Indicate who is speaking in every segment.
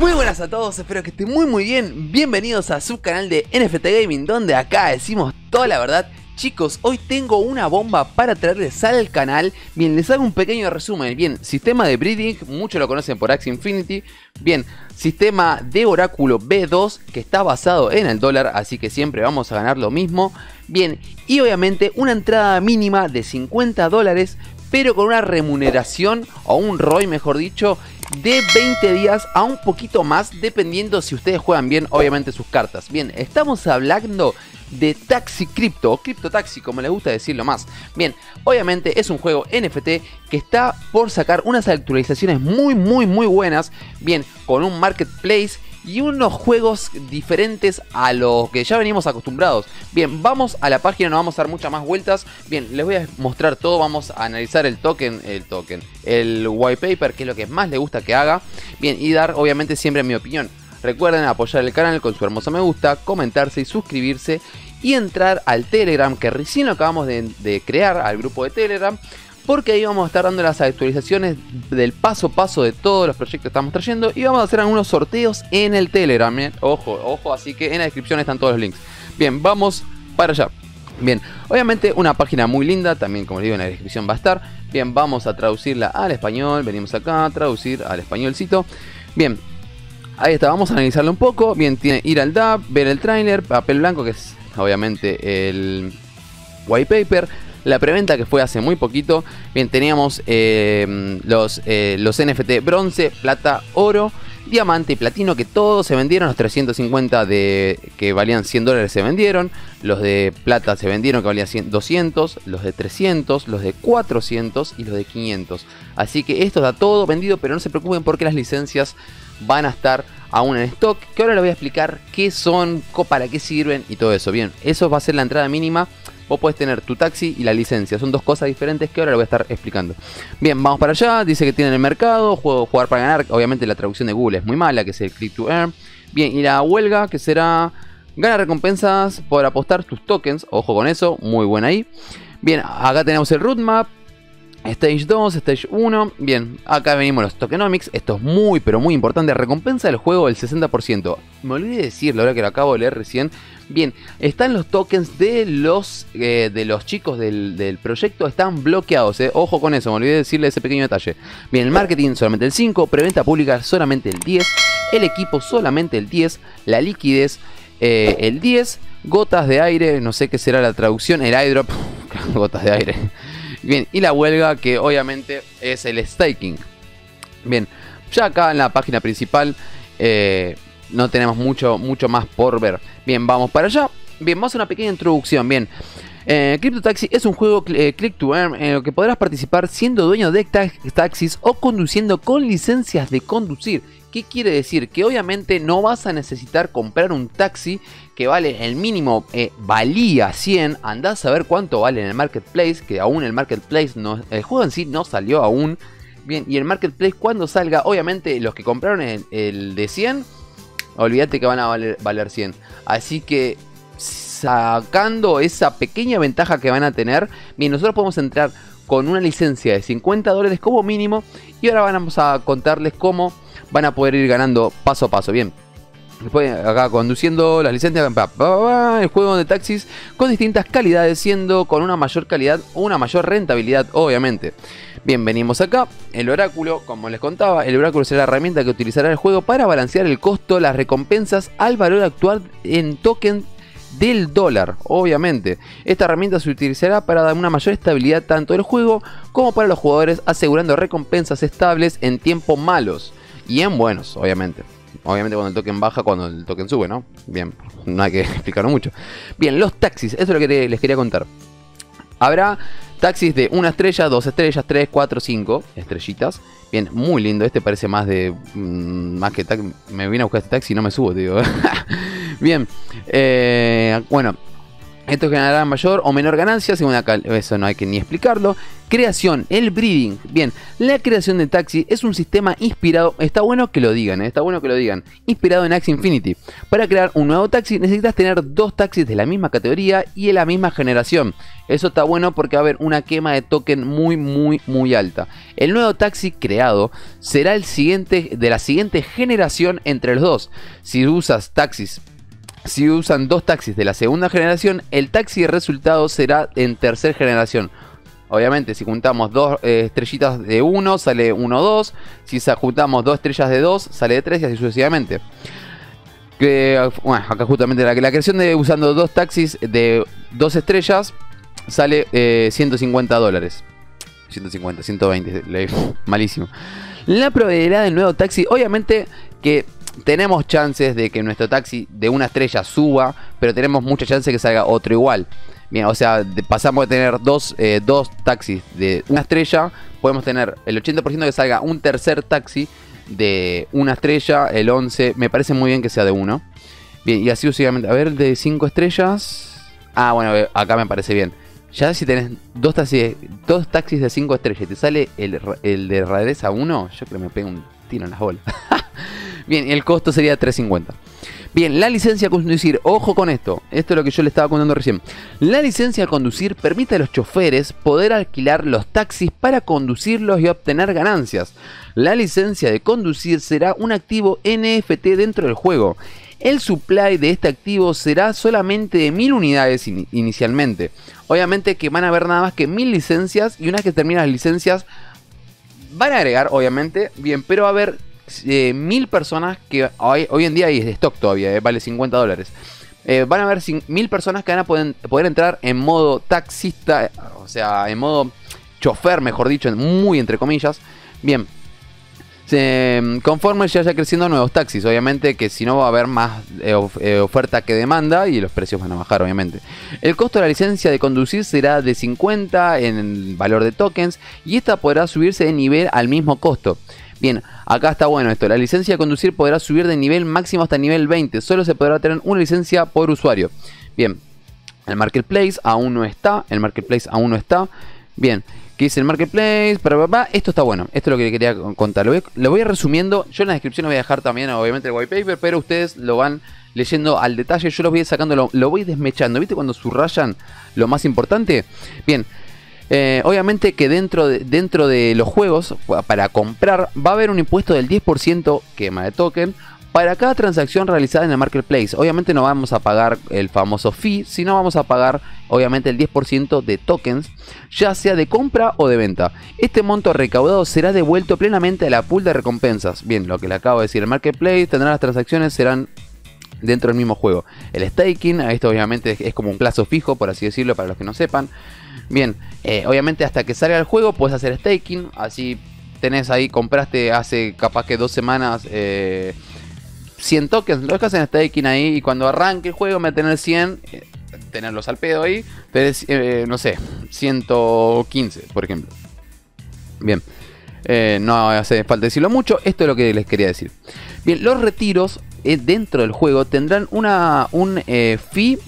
Speaker 1: Muy buenas a todos, espero que estén muy muy bien. Bienvenidos a su canal de NFT Gaming, donde acá decimos toda la verdad. Chicos, hoy tengo una bomba para traerles al canal. Bien, les hago un pequeño resumen. Bien, sistema de breeding, muchos lo conocen por Axie Infinity. Bien, sistema de oráculo B2 que está basado en el dólar, así que siempre vamos a ganar lo mismo. Bien, y obviamente una entrada mínima de 50 dólares, pero con una remuneración o un ROI, mejor dicho, de 20 días a un poquito más, dependiendo si ustedes juegan bien, obviamente, sus cartas. Bien, estamos hablando de Taxi Crypto, o Crypto Taxi, como les gusta decirlo más. Bien, obviamente es un juego NFT que está por sacar unas actualizaciones muy, muy, muy buenas. Bien, con un marketplace y unos juegos diferentes a los que ya venimos acostumbrados. Bien, vamos a la página, no vamos a dar muchas más vueltas. Bien, les voy a mostrar todo, vamos a analizar el token, el token, el white paper, que es lo que más le gusta que haga. Bien, y dar obviamente siempre mi opinión. Recuerden apoyar el canal con su hermoso me gusta, comentarse y suscribirse y entrar al Telegram que recién lo acabamos de, de crear, al grupo de Telegram porque ahí vamos a estar dando las actualizaciones del paso a paso de todos los proyectos que estamos trayendo y vamos a hacer algunos sorteos en el Telegram. ¿bien? Ojo, ojo, así que en la descripción están todos los links. Bien, vamos para allá. Bien, obviamente una página muy linda, también como les digo en la descripción va a estar. Bien, vamos a traducirla al español, venimos acá a traducir al españolcito. Bien, ahí está, vamos a analizarlo un poco. Bien, tiene ir al DAP, ver el trailer, papel blanco que es obviamente el white paper la preventa que fue hace muy poquito. Bien, teníamos eh, los, eh, los NFT bronce, plata, oro, diamante y platino que todos se vendieron. Los 350 de, que valían 100 dólares se vendieron. Los de plata se vendieron que valían 200. Los de 300, los de 400 y los de 500. Así que esto está todo vendido, pero no se preocupen porque las licencias van a estar aún en stock. Que ahora les voy a explicar qué son, para qué sirven y todo eso. Bien, eso va a ser la entrada mínima vos podés tener tu taxi y la licencia. Son dos cosas diferentes que ahora lo voy a estar explicando. Bien, vamos para allá. Dice que tiene el mercado, juego jugar para ganar. Obviamente la traducción de Google es muy mala, que es el click to earn. Bien, y la huelga, que será ganar recompensas por apostar tus tokens. Ojo con eso, muy buena ahí. Bien, acá tenemos el roadmap. Stage 2, Stage 1. Bien, acá venimos los tokenomics. Esto es muy, pero muy importante. Recompensa del juego del 60%. Me olvidé de decirlo ahora que lo acabo de leer recién. Bien, están los tokens de los, eh, de los chicos del, proyecto. Están bloqueados. Eh. Ojo con eso, me olvidé de decirle ese pequeño detalle. Bien, el marketing solamente el 5. Preventa pública solamente el 10. El equipo solamente el 10. La liquidez eh, el 10. Gotas de aire, no sé qué será la traducción. El airdrop. Gotas de aire. Bien, y la huelga que obviamente es el staking. Bien, ya acá en la página principal eh, no tenemos mucho, mucho más por ver. Bien, vamos para allá. Bien, vamos a una pequeña introducción. Bien, eh, Crypto Taxi es un juego eh, click to earn en el que podrás participar siendo dueño de taxis o conduciendo con licencias de conducir. ¿Qué quiere decir? Que obviamente no vas a necesitar comprar un taxi que vale el mínimo, eh, valía 100. Andás a ver cuánto vale en el marketplace, que aún el marketplace no, el juego en sí no salió aún. Bien, y el marketplace cuando salga, obviamente los que compraron el, de 100, olvídate que van a valer, valer 100. Así que sacando esa pequeña ventaja que van a tener, bien, nosotros podemos entrar con una licencia de 50 dólares como mínimo y ahora vamos a contarles cómo van a poder ir ganando paso a paso. Bien. Después acá conduciendo las licencias, el juego de taxis con distintas calidades, siendo con una mayor calidad una mayor rentabilidad, obviamente. Bien, venimos acá, el oráculo, como les contaba, el oráculo será la herramienta que utilizará el juego para balancear el costo, las recompensas al valor actual en token del dólar, obviamente. Esta herramienta se utilizará para dar una mayor estabilidad tanto del juego como para los jugadores, asegurando recompensas estables en tiempos malos y en buenos, obviamente. Obviamente cuando el token baja, cuando el token sube, ¿no? Bien, no hay que explicarlo mucho. Bien, los taxis, eso es lo que les quería contar. Habrá taxis de una estrella, dos estrellas, tres, cuatro, cinco estrellitas. Bien, muy lindo. Este parece más de. Mm, más que Me vine a buscar este taxi y no me subo, digo. Bien, eh, bueno. Esto generará mayor o menor ganancia, según acá, eso no hay que ni explicarlo. Creación, el breeding. Bien, la creación de taxi es un sistema inspirado, está bueno que lo digan, ¿eh? está bueno que lo digan, inspirado en Axie Infinity. Para crear un nuevo taxi necesitas tener dos taxis de la misma categoría y de la misma generación. Eso está bueno porque va a haber una quema de token muy, muy, muy alta. El nuevo taxi creado será el siguiente de la siguiente generación entre los dos. Si usas taxis si usan dos taxis de la segunda generación, el taxi resultado será en tercera generación. Obviamente, si juntamos dos eh, estrellitas de 1, sale 1, 2. Si juntamos dos estrellas de 2, sale de 3 y así sucesivamente. Bueno, acá justamente la, creación de usando dos taxis de dos estrellas sale 150 eh, dólares. 150, 120, malísimo. La probabilidad del nuevo taxi, obviamente que tenemos chances de que nuestro taxi de una estrella suba, pero tenemos mucha chance de que salga otro igual. Bien, o sea, pasamos de tener dos, eh, dos taxis de una estrella, podemos tener el 80% de que salga un tercer taxi de una estrella, el 11, me parece muy bien que sea de uno. Bien, y así sucesivamente. A ver, de 5 estrellas. Ah, bueno, acá me parece bien. Ya si tenés dos taxis, dos taxis de 5 estrellas y te sale el, el de rareza 1, yo creo que me pega un tiro en las bolas. Bien, el costo sería 3.50. Bien, la licencia a conducir, ojo con esto, esto es lo que yo le estaba contando recién. La licencia a conducir permite a los choferes poder alquilar los taxis para conducirlos y obtener ganancias. La licencia de conducir será un activo NFT dentro del juego. El supply de este activo será solamente de 1000 unidades inicialmente. Obviamente que van a haber nada más que 1000 licencias y una vez que terminan las licencias van a agregar, obviamente, bien, pero va a haber eh, mil personas que hoy, hoy, en día hay de stock todavía, eh, vale 50 dólares. Eh, van a haber mil personas que van a poder, poder, entrar en modo taxista, o sea, en modo chofer, mejor dicho, muy entre comillas. Bien, conforme ya haya creciendo nuevos taxis, obviamente que si no va a haber más oferta que demanda y los precios van a bajar, obviamente. El costo de la licencia de conducir será de 50 en valor de tokens y esta podrá subirse de nivel al mismo costo. Bien, acá está bueno esto. La licencia de conducir podrá subir de nivel máximo hasta nivel 20. Solo se podrá tener una licencia por usuario. Bien, el marketplace aún no está. El marketplace aún no está. Bien, ¿qué dice el marketplace? Esto está bueno. Esto es lo que quería contar. Lo voy, lo voy resumiendo. Yo en la descripción voy a dejar también, obviamente, el white paper. Pero ustedes lo van leyendo al detalle. Yo lo voy sacando, lo, lo voy desmechando. ¿Viste cuando subrayan lo más importante? Bien. Eh, obviamente que dentro de, dentro de los juegos, para comprar, va a haber un impuesto del 10% quema de token para cada transacción realizada en el marketplace. Obviamente no vamos a pagar el famoso fee, sino vamos a pagar obviamente el 10% de tokens, ya sea de compra o de venta. Este monto recaudado será devuelto plenamente a la pool de recompensas. Bien, lo que le acabo de decir, el marketplace tendrá las transacciones serán dentro del mismo juego. El staking, esto obviamente es como un plazo fijo, por así decirlo, para los que no sepan. Bien, eh, obviamente hasta que salga el juego puedes hacer staking, así tenés ahí, compraste hace capaz que dos semanas 100 eh, tokens, lo dejas en staking ahí y cuando arranque el juego me tener 100, eh, tenerlos al pedo ahí, tenés, no sé, 115 por ejemplo. Bien. no hace falta decirlo mucho, esto es lo que les quería decir. Bien, los retiros dentro del juego tendrán una, un fee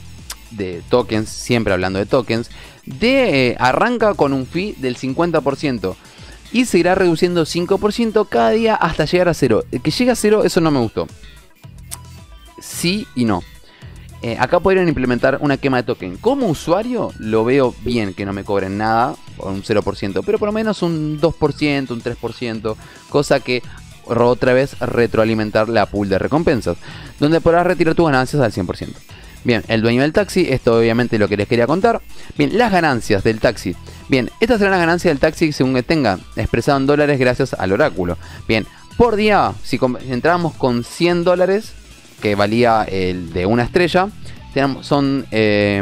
Speaker 1: de tokens, siempre hablando de tokens, de, eh, arranca con un fee del 50% y se irá reduciendo 5% cada día hasta llegar a cero. Que llega a cero, eso no me gustó. Sí y no. Eh, acá podrían implementar una quema de token. Como usuario, lo veo bien que no me cobren nada, un 0%, pero por lo menos un 2%, un 3%, cosa que otra vez retroalimentar la pool de recompensas, donde podrás retirar tus ganancias al 100%. Bien, el dueño del taxi, esto obviamente lo que les quería contar. Bien, las ganancias del taxi. Bien, estas serán las ganancias del taxi según que tenga, expresado en dólares gracias al oráculo. Bien, por día, si entramos con 100 dólares, que valía el de una estrella, son eh,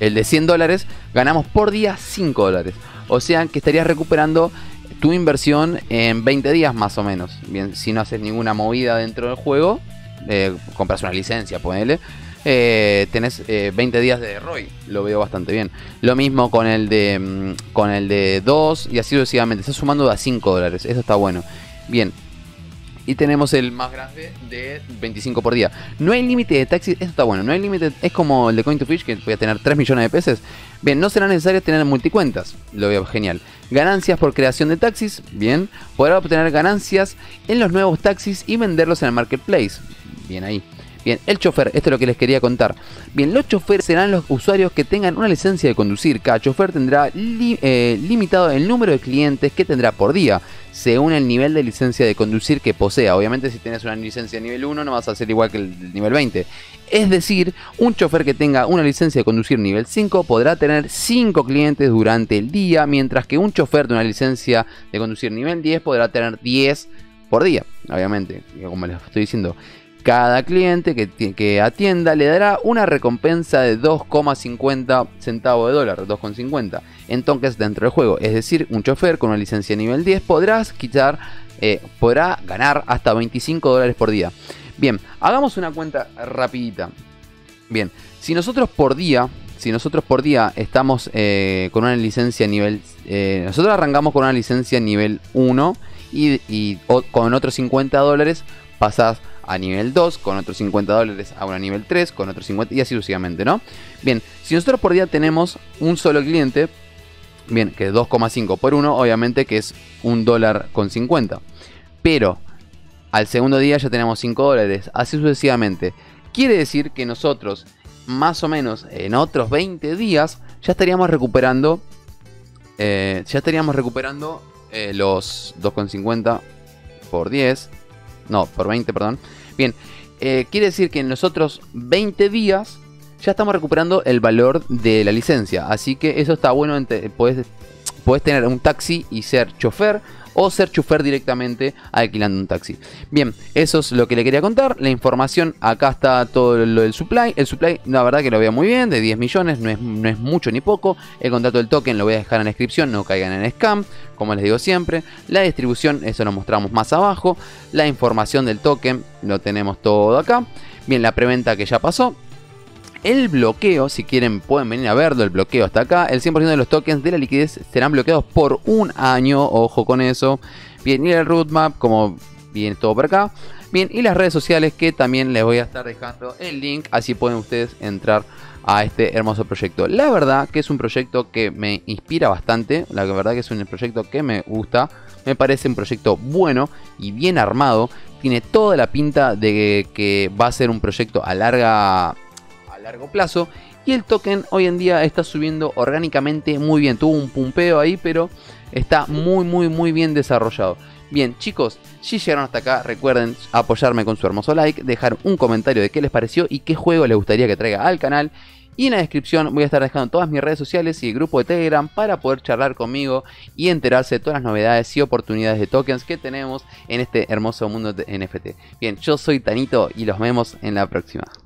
Speaker 1: el de 100 dólares, ganamos por día 5 dólares. O sea que estarías recuperando tu inversión en 20 días más o menos. Bien, si no haces ninguna movida dentro del juego, eh, compras una licencia, ponele, eh, tenés 20 eh, días de ROI, lo veo bastante bien. Lo mismo con el de mm, con el de 2 y así sucesivamente, está sumando a 5 dólares, eso está bueno. Bien, y tenemos el más grande de 25 por día. No hay límite de taxis, esto está bueno, no hay límite, es como el de Coin to Fish que voy a tener 3 millones de pesos. Bien, no será necesario tener multicuentas, lo veo genial. Ganancias por creación de taxis, bien, podrá obtener ganancias en los nuevos taxis y venderlos en el marketplace. Bien ahí. Bien, el chofer, esto es lo que les quería contar. Bien, los choferes serán los usuarios que tengan una licencia de conducir. Cada chofer tendrá eh, limitado el número de clientes que tendrá por día, según el nivel de licencia de conducir que posea. Obviamente, si tienes una licencia nivel 1, no vas a ser igual que el nivel 20. Es decir, un chofer que tenga una licencia de conducir nivel 5 podrá tener 5 clientes durante el día, mientras que un chofer de una licencia de conducir nivel 10 podrá tener 10 por día. Obviamente, como les estoy diciendo. Cada cliente que, atienda le dará una recompensa de 2,50 centavos de dólar, 2,50 entonces dentro del juego. Es decir, un chofer con una licencia nivel 10 podrás quitar, eh, podrá ganar hasta 25 dólares por día. Bien, hagamos una cuenta rapidita. Bien, si nosotros por día, si nosotros por día estamos eh, con una licencia nivel, eh, nosotros arrancamos con una licencia nivel 1 y, con otros 50 dólares pasás a nivel 2, con otros 50 dólares a una nivel 3, con otros 50 y así sucesivamente, ¿no? Bien, si nosotros por día tenemos un solo cliente, bien, que es 2,5 por 1, obviamente que es un dólar con 50. Pero al segundo día ya tenemos 5 dólares, así sucesivamente. Quiere decir que nosotros, más o menos en otros 20 días, ya estaríamos recuperando, eh, ya estaríamos recuperando eh, los 2,50 por 10, no, por 20, perdón. Bien, eh, quiere decir que en los otros 20 días ya estamos recuperando el valor de la licencia. Así que eso está bueno. Puedes, puedes tener un taxi y ser chofer o ser chofer directamente alquilando un taxi. Bien, eso es lo que le quería contar. La información, acá está todo lo del supply. El supply, la verdad que lo veo muy bien, de 10 millones, no es, no es mucho ni poco. El contrato del token lo voy a dejar en la descripción, no caigan en scam, como les digo siempre. La distribución, eso lo mostramos más abajo. La información del token, lo tenemos todo acá. Bien, la preventa que ya pasó, el bloqueo, si quieren pueden venir a verlo, el bloqueo hasta acá. El 100% de los tokens de la liquidez serán bloqueados por un año, ojo con eso. Bien, y el roadmap, como viene todo por acá. Bien, y las redes sociales que también les voy a estar dejando el link, así pueden ustedes entrar a este hermoso proyecto. La verdad que es un proyecto que me inspira bastante, la verdad que es un proyecto que me gusta, me parece un proyecto bueno y bien armado, tiene toda la pinta de que va a ser un proyecto a larga largo plazo. Y el token hoy en día está subiendo orgánicamente muy bien. Tuvo un pumpeo ahí, pero está muy, muy, muy bien desarrollado. Bien, chicos, si llegaron hasta acá, recuerden apoyarme con su hermoso like, dejar un comentario de qué les pareció y qué juego les gustaría que traiga al canal. Y en la descripción voy a estar dejando todas mis redes sociales y el grupo de Telegram para poder charlar conmigo y enterarse de todas las novedades y oportunidades de tokens que tenemos en este hermoso mundo de NFT. Bien, yo soy Tanito y los vemos en la próxima.